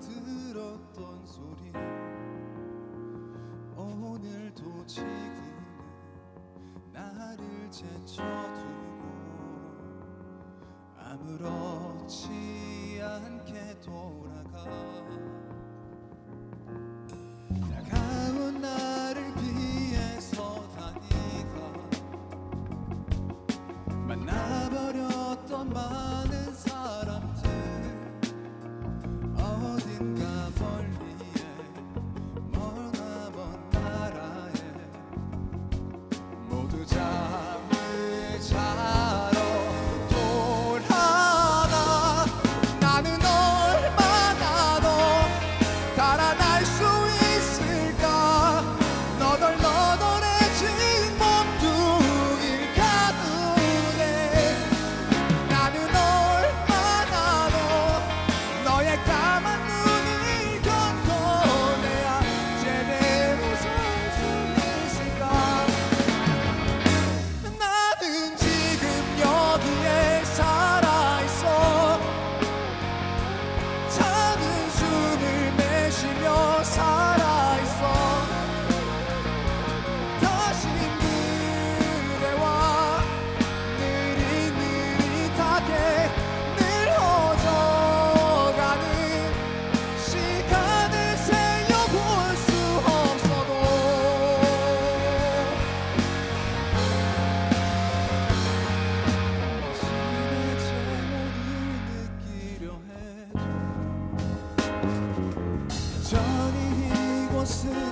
들었던 소리. 오늘도 지금은 나를 제쳐두고 아무렇지 않게 돌아가. você.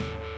Bye.